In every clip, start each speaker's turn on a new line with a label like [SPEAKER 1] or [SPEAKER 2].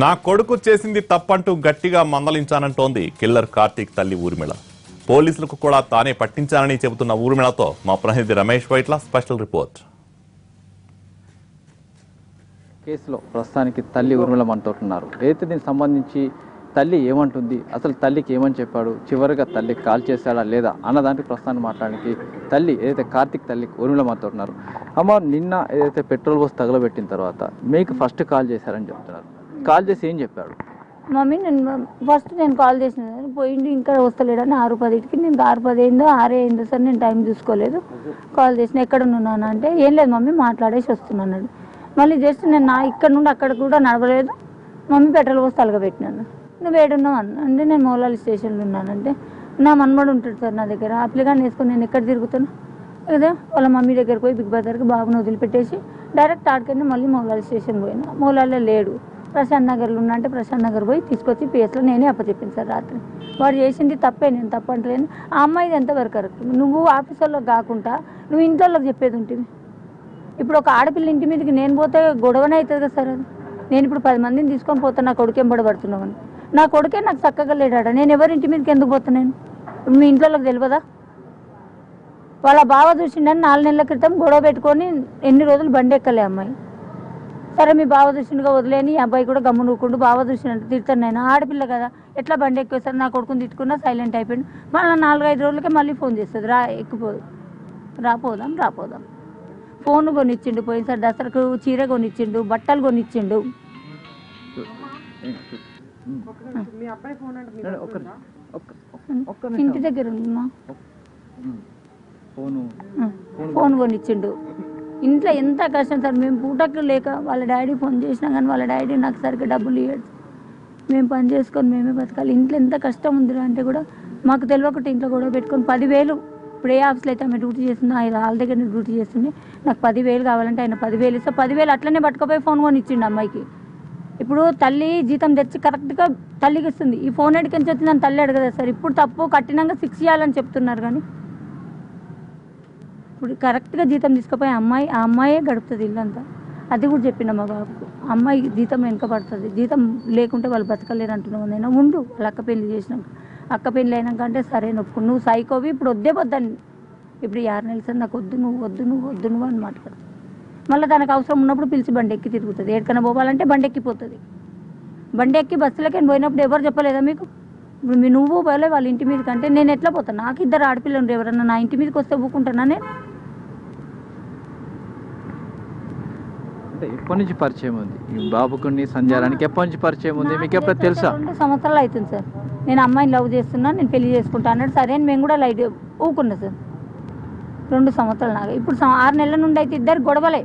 [SPEAKER 1] నా కొడుకు చేసింది తప్పంటూ గట్టిగా మందలించానంటోంది కిల్లర్ కార్తీక్ తల్లి ఊర్మిళ. పోలీసులకు కూడా తానే పట్టించానని చెబుతున్న ఊర్మిళతో మా ప్రతినిధి రమేష్ వైట్ల స్పెషల్ రిపోర్ట్.
[SPEAKER 2] కేసులో ప్రస్తుతానికి తల్లి ఊర్మిళ మనతో ఉన్నారు. అయితే దీనికి సంబంధించి తల్లి ఏమంటుంది? అసలు తల్లికి ఏమని చెప్పాడు? చివరిగా తల్లికి కాల్ చేశాడా లేదా? అన్న దానికి ప్రస్తుతానికి మాట్లాడడానికి తల్లి ఏదైతే కార్తిక్ తల్లి ఊర్మిళ ఉన్నారు అమ్మ నిన్న ఏదైతే పెట్రోల్ బస్ తగలబెట్టిన తర్వాత మీకు ఫస్ట్ కాల్ చేశారని చెప్తున్నారు. కాల్ చేసి ఏం చెప్పాడు?
[SPEAKER 3] మమ్మీ నేను ఫస్ట్ నేను కాల్ చేసిన పోయింది ఇంకా వస్తలేడని ఆరు పదికి నేను ఆరు పది అయిందో ఆరే అయిందో సార్ నేను టైం చూసుకోలేదు. కాల్ చేసిన ఎక్కడ ఉన్నాను అంటే ఏం లేదు మమ్మీ మాట్లాడేసి వస్తున్నాను మళ్ళీ జస్ట్ నేను నా ఇక్కడ నుండి అక్కడ కూడా నడవలేదు. మమ్మీ పెట్రోల్ పోసి తలగబెట్టినాను నువ్వు ఏడున్నావు అన్న. అంటే నేను మౌలాలి స్టేషన్లో ఉన్నానంటే నా మనమడు ఉంటాడు సార్ నా దగ్గర. అప్లికాన్ వేసుకొని నేను ఎక్కడ తిరుగుతాను? అదే వాళ్ళ మమ్మీ దగ్గరికి పోయి బిగ్ బజార్కి బాబును వదిలిపెట్టేసి డైరెక్ట్ ఆడికని మళ్ళీ మౌలాలి స్టేషన్ పోయినా. మౌలాలే లేడు. ప్రశాంత్ నగర్లో ఉన్నా అంటే ప్రశాంత్ నగర్ పోయి తీసుకొచ్చి పిఎస్లో నేనే అప్పచెప్పాను సార్ రాత్రి. వాడు చేసింది తప్పే నేను తప్పంటలేను ఆ అమ్మాయిది ఎంతవరకు కరెక్ట్? నువ్వు ఆఫీసర్లో కాకుండా నువ్వు ఇంట్లో చెప్పేది ఉంటుంది ఇప్పుడు ఒక ఆడపిల్ల ఇంటి మీదకి నేను పోతే గొడవనే అవుతుంది కదా సార్ అది. నేను ఇప్పుడు పది మందిని తీసుకొని పోతాను నా కొడుకు పడబడుతున్నామని నా కొడుకే నాకు చక్కగా లేడాడ? నేను ఎవరి ఇంటి మీదకి ఎందుకు పోతున్నాను ఇప్పుడు మీ ఇంట్లో తెలియదా? వాళ్ళ బావ చూసిండని నాలుగు నెలల క్రితం గొడవ పెట్టుకొని ఎన్ని రోజులు బండి ఎక్కలే అమ్మాయి. సరే మీ బావ చూసిండుగా వదిలేని ఈ అబ్బాయి కూడా గమ్ము నూకుండు బావ చూసినట్టు తిడతాను నేను. ఆడపిల్ల కదా ఎట్లా బండి ఎక్కువ నా కొడుకుని తిట్టుకున్నా సైలెంట్ అయిపోయింది మళ్ళీ నాలుగైదు రోజులకే మళ్ళీ ఫోన్ చేస్తుంది. రా ఎక్కిపోదు రాపోదాం రాపోదాం. ఫోన్ కొనిచ్చిండు పోయినసారి దసరాకు చీర కొనిచ్చిండు బట్టలు కొనిచ్చిండు. ఇంటి దగ్గర
[SPEAKER 2] ఫోన్.
[SPEAKER 3] కొనిచ్చిండు. ఇంట్లో ఎంత కష్టం సార్ మేము పూటకు లేక వాళ్ళ డాడీ ఫోన్ చేసినా కానీ వాళ్ళ డాడీ నాకు సరిగ్గా డబ్బులు ఇవ్వడు మేము పని చేసుకొని మేమే బతకాలి. ఇంట్లో ఎంత కష్టం ఉందిరా అంటే కూడా మాకు తెలియకుండా ఇంట్లో గొడవ పెట్టుకొని పదివేలు ఇప్పుడు ఏ ఆఫీస్లో అయితే ఆమె డ్యూటీ చేస్తుందో. ఆయన వాళ్ళ దగ్గర డ్యూటీ చేస్తుంది. నాకు పదివేలు కావాలంటే ఆయన పదివేలు ఇస్తే పదివేలు అట్లనే పట్టుకుపోయి ఫోన్ కొని ఇచ్చిండు అమ్మాయికి. ఇప్పుడు తల్లి జీతం తెచ్చి కరెక్ట్గా తల్లికి ఇస్తుంది. ఈ ఫోన్ ఎడికి నుంచి వచ్చిందని తల్లి అడగదా సార్? ఇప్పుడు తప్పు కఠినంగా శిక్ష చేయాలని చెప్తున్నారు కానీ. ఇప్పుడు కరెక్ట్గా జీతం తీసుకుపోయి అమ్మాయి ఆ అమ్మాయే గడుపుతుంది ఇల్లంతా. అది కూడా చెప్పిన మా బాబుకు. అమ్మాయి జీతం వెనుక పడుతుంది. జీతం లేకుంటే వాళ్ళు బతకలేరు అంటున్నావు. నేను ఉండు. వాళ్ళ అక్క పెళ్ళి చేసినాక. అక్క పెళ్ళి అంటే సరే నొప్పుకు. నువ్వు సైకోవి ఇప్పుడు వద్దే వద్దని. ఇప్పుడు ఈ ఆరు నెలలు సార్ నాకు వద్దు నువ్వు వద్దు నువ్వు వద్దు నువ్వు అని మాట్లాడు. మళ్ళీ దానికి అవసరం ఉన్నప్పుడు పిలిచి బండి ఎక్కి తిరుగుతుంది. ఎక్కడికైనా పోవాలంటే బండి ఎక్కిపోతుంది. బండి ఎక్కి బస్సులకి పోయినప్పుడు ఎవరు చెప్పలేదా మీకు? ఇప్పుడు మీ నువ్వు పోలే వాళ్ళ ఇంటి మీదకి అంటే నేను ఎట్లా పోతాను నాకు ఇద్దరు ఆడపిల్లలు ఎవరన్నా నా ఇంటి మీదకి వస్తే ఊకుంటానా నేను
[SPEAKER 2] అంటే ఎప్పటి నుంచి పరిచయం ఉంది? ఈ బాబుకుని సంజారానికి ఎప్పటి నుంచి పరిచయం ఉంది? మీకు ఎప్పుడు తెలుసా?
[SPEAKER 3] రెండు సంవత్సరాలు అవుతుంది సార్. నేను అమ్మాయిని లవ్ చేస్తున్నా నేను పెళ్ళి చేసుకుంటా అన్నాడు. సరే అని మేము కూడా లైట్ ఊకున్నా సార్. రెండు సంవత్సరాలు నాకు. ఇప్పుడు ఆరు నెలల నుండి అయితే ఇద్దరు గొడవలే.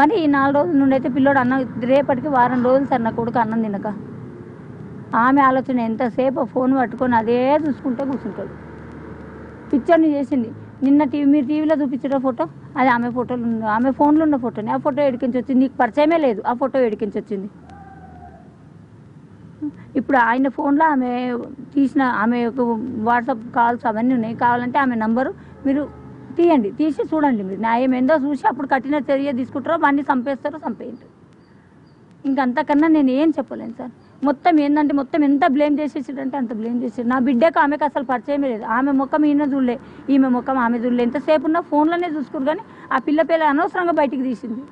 [SPEAKER 3] మరి ఈ నాలుగు రోజుల నుండి అయితే పిల్లోడు అన్నం రేపటికి వారం రోజులు సార్ నా కొడుకు అన్నం తినక. ఆమె ఆలోచన ఎంతసేపు ఫోన్ పట్టుకొని అదే చూసుకుంటే కూర్చుంటాడు. పిక్చర్ని చేసింది. నిన్న టీవీ మీరు టీవీలో చూపించిన ఫోటో? అది ఆమె ఫోటోలు ఉన్న ఆమె ఫోన్లో ఉన్న ఫోటోని. ఆ ఫోటో ఎడికించి వచ్చింది? నీకు పరిచయమే లేదు. ఆ ఫోటో ఎడికించి వచ్చింది? ఇప్పుడు ఆయన ఫోన్లో ఆమె తీసిన ఆమె యొక్క వాట్సాప్ కాల్స్ అవన్నీ ఉన్నాయి. కావాలంటే ఆమె నంబరు మీరు తీయండి. తీసి చూడండి మీరు. న్యాయం ఏందో చూసి అప్పుడు కఠిన చర్య తీసుకుంటారో వాడిని చంపేస్తారో చంపేయండి. ఇంకంతకన్నా నేను ఏం చెప్పలేను సార్. మొత్తం ఏంటంటే మొత్తం ఎంత బ్లేమ్ చేసేసాడంటే అంత బ్లేమ్ చేసాడు నా బిడ్డకు ఆమెకు అసలు పరిచయమే లేదు. ఆమె ముఖం ఈయన చూడలే. ఈమె ముఖం ఆమె చూడలే. ఎంతసేపు ఉన్నా ఫోన్లోనే చూసుకురు కానీ ఆ పిల్ల పిల్ల అనవసరంగా బయటికి తీసింది.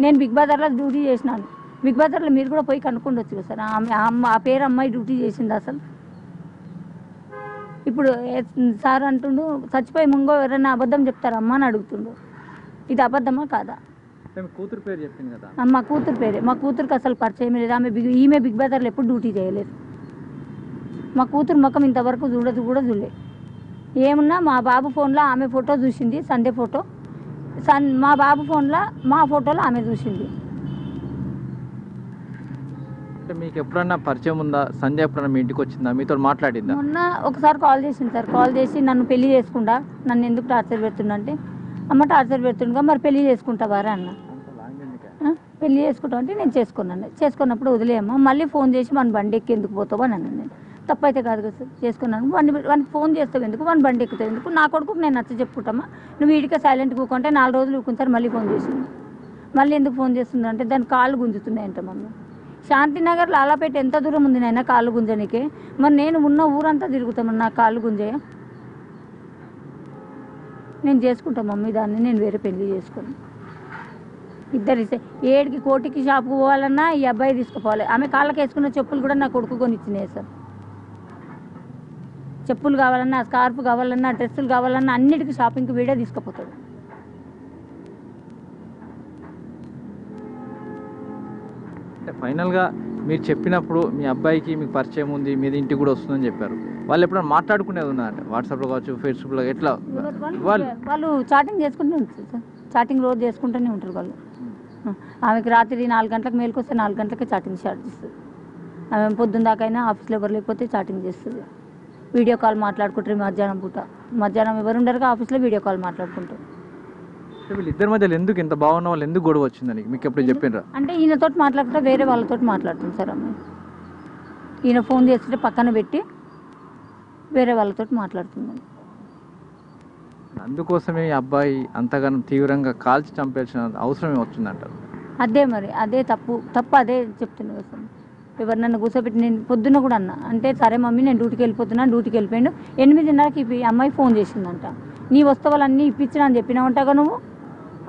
[SPEAKER 3] నేను బిగ్ బజార్లో డ్యూటీ చేసినాను. బిగ్ బజార్లో మీరు కూడా పోయి కనుక్కుండొచ్చు కదా సార్. ఆమె ఆ అమ్మ ఆ పేరు అమ్మాయి డ్యూటీ చేసింది అసలు. ఇప్పుడు సార్ అంటుండు చచ్చిపోయి ముంగో ఎవరైనా అబద్ధం చెప్తారమ్మా అని అడుగుతుండు. ఇది అబద్ధమా కాదా?
[SPEAKER 2] కూతురు పేరు చెప్పింది కదా?
[SPEAKER 3] మా కూతురు పేరే. మా కూతురికి అసలు పరిచయం లేదు. ఆమె బిగ్ ఈమె బిగ్ బజార్లో ఎప్పుడు డ్యూటీ చేయలేదు. మా కూతురు ముఖం ఇంతవరకు చూడదు కూడా చూడలేదు ఏమున్నా మా బాబు ఫోన్లో ఆమె ఫోటో చూసింది సండే ఫోటో. సన్ మా బాబు ఫోన్లో మా ఫోటోలో ఆమె చూసింది.
[SPEAKER 2] అంటే మీకు ఎప్పుడన్నా పరిచయం ఉందా? సంజయ్ ఎప్పుడన్నా మీ ఇంటికి వచ్చిందా? మీతో మాట్లాడిందా?
[SPEAKER 3] మొన్న ఒకసారి కాల్ చేసింది సార్. కాల్ చేసి నన్ను పెళ్ళి చేసుకుంటా. నన్ను ఎందుకు టార్చర్ పెడుతున్నా అంటే అమ్మ టార్చర్ పెడుతుండగా మరి పెళ్ళి చేసుకుంటావారా అన్న. పెళ్ళి చేసుకుంటాం అంటే నేను చేసుకున్నాను. చేసుకున్నప్పుడు వదిలేయమ్మా మళ్ళీ ఫోన్ చేసి మన బండి ఎక్కి ఎందుకు పోతావు అని అన్నాను నేను. తప్పైతే కాదు కదా సార్ చేసుకున్నాను. వాడిని వాడికి ఫోన్ చేస్తావు ఎందుకు? వాడిని బండి ఎక్కుతావు ఎందుకు? నా కొడుకు నేను నచ్చ చెప్పుకుంటామా? నువ్వు వీడికే సైలెంట్ కూకుంటే నాలుగు రోజులు ఊకుంటారు మళ్ళీ ఫోన్ చేసింది. మళ్ళీ ఎందుకు ఫోన్ చేస్తున్నారు అంటే దాని కాళ్ళు గుంజుతున్నాయంట మమ్మీ. శాంతినగర్ లాలాపేట ఎంత దూరం ఉంది నాయన కాళ్ళు గుంజనికి? మరి నేను ఉన్న ఊరంతా తిరుగుతామని నా కాళ్ళు గుంజయ నేను చేసుకుంటా మమ్మీ దాన్ని నేను వేరే పెళ్ళి చేసుకుని ఇద్దరు ఏడికి కోటికి షాప్కి పోవాలన్నా ఈ అబ్బాయి తీసుకుపోవాలి. ఆమె కాళ్ళకి వేసుకున్న చెప్పులు కూడా నా కొడుకు కొనిచ్చినాయి సార్. చెప్పులు కావాలన్నా స్కార్ఫ్ కావాలన్నా డ్రెస్సులు కావాలన్నా అన్నిటికీ షాపింగ్కి వీడే తీసుకుపోతాడు.
[SPEAKER 2] ఫైనల్గా మీరు చెప్పినప్పుడు మీ అబ్బాయికి మీకు పరిచయం ఉంది మీది ఇంటికి కూడా వస్తుందని చెప్పారు. వాళ్ళు ఎప్పుడైనా మాట్లాడుకునేది ఉన్నారంటే వాట్సాప్లో కావచ్చు ఫేస్బుక్లో ఎట్లా? వాళ్ళు
[SPEAKER 3] వాళ్ళు చాటింగ్ చేసుకుంటూనే ఉంటారు సార్. చాటింగ్ రోజు చేసుకుంటూనే ఉంటారు వాళ్ళు. ఆమెకి రాత్రి నాలుగు గంటలకు మేలుకొస్తే నాలుగు గంటలకే చాటింగ్ స్టార్ట్ చేస్తుంది. ఆమె పొద్దున్న దాకైనా ఆఫీస్లో ఎవరు లేకపోతే చాటింగ్ చేస్తుంది. వీడియో కాల్ మాట్లాడుకుంటారు మధ్యాహ్నం పూట. మధ్యాహ్నం ఎవరు ఉండరు ఆఫీస్లో వీడియో కాల్ మాట్లాడుకుంటారు.
[SPEAKER 2] వీళ్ళిద్దరి మధ్యలో ఎందుకు ఇంత బాగున్న వాళ్ళు ఎందుకు గొడవ వచ్చిందని మీకు ఎప్పుడు చెప్పినరా?
[SPEAKER 3] అంటే ఈయనతోటి మాట్లాడుకుంటే వేరే వాళ్ళతో మాట్లాడుతుంది సార్ అమ్మాయి ఈయన ఫోన్ చేస్తుంటే పక్కన పెట్టి వేరే వాళ్ళతో మాట్లాడుతున్నాను
[SPEAKER 2] అందుకోసమే ఈ అబ్బాయి అంతగానం తీవ్రంగా కాల్చి చంపేసిన అవసరం వచ్చిందంటారు
[SPEAKER 3] అదే మరి అదే తప్పు తప్పు అదే చెప్తున్నా కదా ఎవరు నన్ను కూర్చోబెట్టి నేను పొద్దున్న కూడా అన్నా. అంటే సరే మమ్మీ నేను డ్యూటీకి వెళ్ళిపోతున్నా డ్యూటీకి వెళ్ళిపోయాడు. ఎనిమిదిన్నరకి ఈ అమ్మాయి ఫోన్ చేసిందంట. నీ వస్తువులన్నీ ఇప్పించిన అని చెప్పినావంటగా నువ్వు?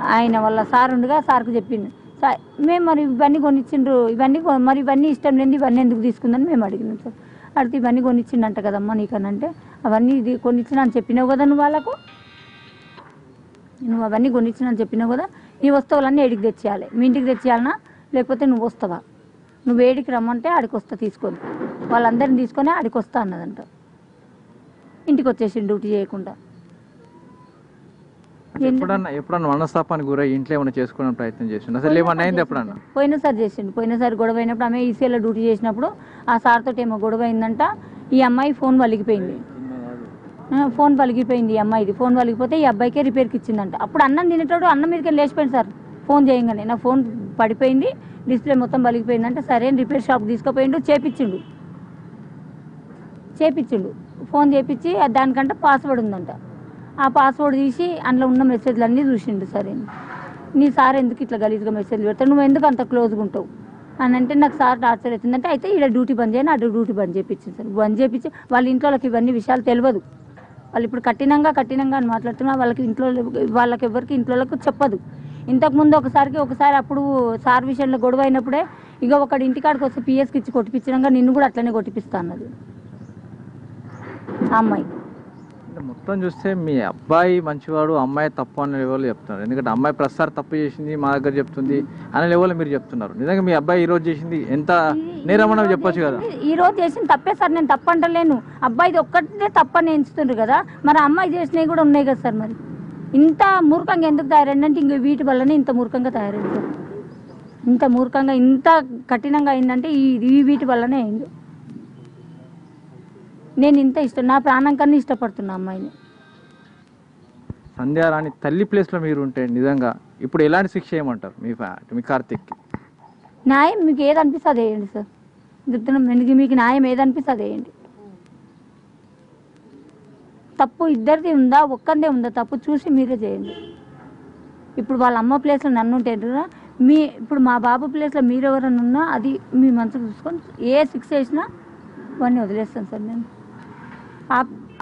[SPEAKER 3] ఆయన వల్ల సార్ ఉండగా సార్కు చెప్పిండు. సార్ మేము మరి ఇవన్నీ కొనిచ్చిండ్రు ఇవన్నీ కొ- మరి ఇవన్నీ ఇష్టం లేని ఇవన్నీ ఎందుకు తీసుకుందని మేము అడిగినాం సార్. అడిగితే ఇవన్నీ కొనిచ్చిండంట కదమ్మా నీకనంటే. అవన్నీ ఇది కొనిచ్చిన అని చెప్పినావు కదా నువ్వు వాళ్ళకు? నువ్వు అవన్నీ కొనిచ్చిన అని చెప్పినావు కదా నీ వస్తువులన్నీ ఏడికి తెచ్చేయాలి. మీ ఇంటికి తెచ్చేయాలనా? లేకపోతే నువ్వు వస్తావా? నువ్వు ఏడికి రమ్మంటే ఆడికి వస్తా తీసుకొని. వాళ్ళందరిని తీసుకొని ఆడికి వస్తా అన్నదంట. ఇంటికి వచ్చేసి డ్యూటీ చేయకుండా.
[SPEAKER 2] అంటే ఎప్పుడన్నా ఎప్పుడన్నా మనస్తాపానికి గురై ఇంట్లో ఏమైనా చేసుకోవడానికి ప్రయత్నం చేసిండు? అసలు ఏమన్నా అయింది ఎప్పుడన్నా?
[SPEAKER 3] పోయినసారి చేసిండు. పోయినసారి గొడవ అయినప్పుడు ఆమె ఈసీఎల్లో డ్యూటీ చేసినప్పుడు ఆ సార్ తోటి ఏమో గొడవ అయిందంట. ఈ అమ్మాయి ఫోన్ వలిగిపోయింది. ఫోన్ పలిగిపోయింది ఈ అమ్మాయిది. ఫోన్ పలిగిపోతే ఈ అబ్బాయికే రిపేర్కి ఇచ్చిందంట. అప్పుడు అన్నం తినేటోడు అన్నం మీదకి లేచిపోయింది సార్. ఫోన్ చేయగానే. నా ఫోన్ పడిపోయింది. డిస్ప్లే మొత్తం పలిగిపోయిందంటే సరే రిపేర్ షాప్ తీసుకుపోయిండు చేపించిండు. చేపించిండు. ఫోన్ చేపించి దానికంటే పాస్వర్డ్ ఉందంట. ఆ పాస్వర్డ్ తీసి అందులో ఉన్న మెసేజ్లు అన్నీ చూసిండు సరే నీ సార్ ఎందుకు ఇట్లా గలీజ్గా మెసేజ్ పెడతావు నువ్వు ఎందుకు అంత క్లోజ్గా ఉంటావు? అని అంటే నాకు సార్ టార్చర్ అవుతుందంటే అయితే ఇక్కడ డ్యూటీ బంద్ చేయను అటు డ్యూటీ బంద్ చేయించింది సార్. బంద్ చేయించి వాళ్ళ ఇంట్లో వాళ్ళకి ఇవన్నీ విషయాలు తెలియదు. వాళ్ళు ఇప్పుడు కఠినంగా కఠినంగా అని మాట్లాడుతున్నా వాళ్ళకి ఇంట్లో వాళ్ళకి ఎవరికి ఇంట్లో చెప్పదు ఇంతకుముందు ఒకసారికి ఒకసారి అప్పుడు సార్ విషయంలో గొడవ అయినప్పుడే ఇక ఒకటి ఇంటికాడికి వస్తే పిఎస్కి ఇచ్చి కొట్టిపించడంగా నిన్ను కూడా అట్లనే కొట్టిపిస్తా అన్నది. ఆ అమ్మాయి.
[SPEAKER 2] మొత్తం చూస్తే మీ అబ్బాయి మంచివాడు అమ్మాయి తప్పు అనే లెవెల్ చెప్తున్నారు. ఎందుకంటే అమ్మాయి ప్రస్తుతం తప్పు చేసింది మా దగ్గర చెప్తుంది అనే లెవెల్ మీరు చెప్తున్నారు. నిజంగా మీ అబ్బాయి ఈ రోజు చేసింది ఎంత నేరమన్నా చెప్పొచ్చు కదా?
[SPEAKER 3] ఈ రోజు చేసిన తప్పే సార్ నేను తప్పు అంటలేను. అబ్బాయిది ఒక్కటే తప్పని ఎంచుతుండ్రు కదా. మరి అమ్మాయి చేసినవి కూడా ఉన్నాయి కదా సార్ మరి. ఇంత మూర్ఖంగా ఎందుకు తయారైంది అంటే ఇంక వీటి వల్లనే ఇంత మూర్ఖంగా తయారైంది. సార్ ఇంత మూర్ఖంగా ఇంత కఠినంగా అయిందంటే ఈ ఈ వీటి వల్లనే అయింది. నేను ఇంత ఇష్టం నా ప్రాణం కన్నా ఇష్టపడుతున్నా అమ్మాయిని.
[SPEAKER 2] సంధ్యారాణి తల్లి ప్లేస్లో మీరు ఉంటే నిజంగా ఇప్పుడు ఎలాంటి శిక్ష చేయమంటారు మీ ఫ్యా మీ కార్తిక్కి?
[SPEAKER 3] న్యాయం మీకు ఏది అనిపిస్తే అది వేయండి సార్. చెప్తున్నాం మీకు మీకు న్యాయం ఏది అనిపిస్తే అది వేయండి తప్పు ఇద్దరిది ఉందా ఒక్కరిదే ఉందా తప్పు చూసి మీరే చేయండి. ఇప్పుడు వాళ్ళ అమ్మ ప్లేస్లో నన్ను ఉంటే మీ ఇప్పుడు మా బాబు ప్లేస్లో మీరు ఎవరైనా ఉన్నా అది మీ మనసుకు చూసుకొని ఏ శిక్ష వేసినా వాడిని వదిలేస్తాను సార్ నేను. ఆ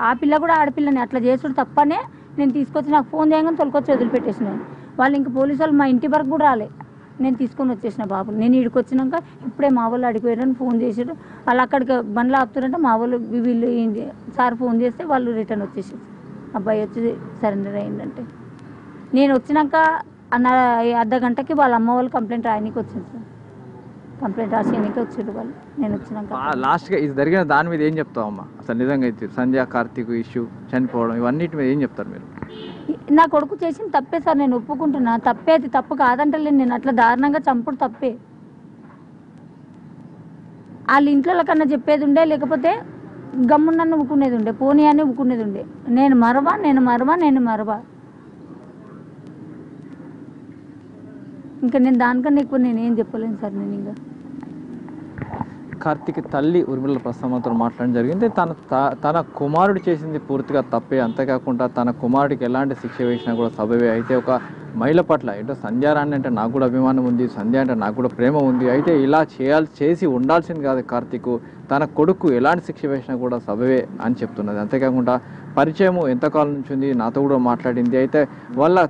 [SPEAKER 3] ఆ పిల్ల కూడా ఆడపిల్లని అట్లా చేసుడు తప్పనే నేను తీసుకొచ్చి నాకు ఫోన్ చేయగానే తొలకొచ్చి వదిలిపెట్టేసినాను వాళ్ళు ఇంకా పోలీసు వాళ్ళు మా ఇంటి వరకు కూడా రాలే. నేను తీసుకొని వచ్చేసిన బాబు నేను ఇక్కడికి వచ్చినాక ఇప్పుడే మా వాళ్ళు అడిగిపోయారని ఫోన్ చేసారు వాళ్ళు అక్కడికి బండ్లు ఆపుతారంటే మా వాళ్ళు వీళ్ళు ఏంటి సార్ ఫోన్ చేస్తే వాళ్ళు రిటర్న్ వచ్చేసారు అబ్బాయి వచ్చి సరెండర్ అయిందంటే. నేను వచ్చినాక అన్న అర్ధ గంటకి వాళ్ళ అమ్మ వాళ్ళు కంప్లైంట్ రాయడానికి వచ్చింది సార్. కంప్లైంట్ రాసేయడానికి వచ్చారు వాళ్ళు. నేను వచ్చినాక.
[SPEAKER 2] లాస్ట్గా ఇది జరిగిన దాని మీద ఏం చెప్తావు అమ్మా? అసలు నిజంగా అయితే సంధ్య కార్తీక్ ఇష్యూ చనిపోవడం ఇవన్నిటి మీద ఏం చెప్తారు మీరు?
[SPEAKER 3] నా కొడుకు చేసిన తప్పే సార్ నేను ఒప్పుకుంటున్నా. తప్పే అది తప్పు కాదంటలేను నేను. అట్లా దారుణంగా చంపుడు తప్పే. వాళ్ళ ఇంట్లో కన్నా చెప్పేది ఉండే లేకపోతే గమ్మున్న ఊకునేది ఉండే పోనీ అని ఊకునేది ఉండే. నేను మరవా నేను మరవా నేను మరవా. ఇంకా నేను దానికన్నా ఎక్కువ నేను ఏం చెప్పలేను సార్ నేను ఇంకా.
[SPEAKER 2] కార్తీక్ తల్లి ఉర్మిళ ప్రసమ్మతో మాట్లాడడం జరిగింది. తన త- తన కుమారుడు చేసింది పూర్తిగా తప్పే. అంతేకాకుండా తన కుమారుడికి ఎలాంటి శిక్ష వేసినా కూడా సభవే అయితే ఒక మహిళ పట్ల ఏంటో సంధ్యారాణి అంటే నాకు కూడా అభిమానం ఉంది. సంధ్య అంటే నాకు కూడా ప్రేమ ఉంది. అయితే ఇలా చేయాల్సి చేసి ఉండాల్సింది కాదు కార్తీక్. తన కొడుకు ఎలాంటి శిక్ష వేసినా కూడా సభవే అని చెప్తున్నది. అంతేకాకుండా పరిచయము ఎంతకాలం నుంచి ఉంది? నాతో కూడా మాట్లాడింది. అయితే వాళ్ళ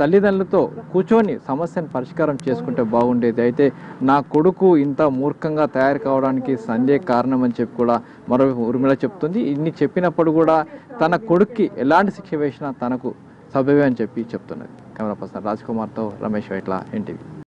[SPEAKER 2] తల్లిదండ్రులతో కూర్చొని సమస్యను పరిష్కారం చేసుకుంటే బాగుండేది. అయితే నా కొడుకు ఇంత మూర్ఖంగా తయారు కావడానికి సంజయ్ కారణం అని చెప్పి కూడా మరో ఉర్మిళ చెప్తుంది. ఇన్ని చెప్పినప్పుడు కూడా తన కొడుక్కి ఎలాంటి శిక్ష వేసినా తనకు సభ్యమే అని చెప్పి చెప్తున్నది. కెమెరా పర్సన్ రాజ్ కుమార్తో రమేష్ వైట్ల ఎన్టీవీ.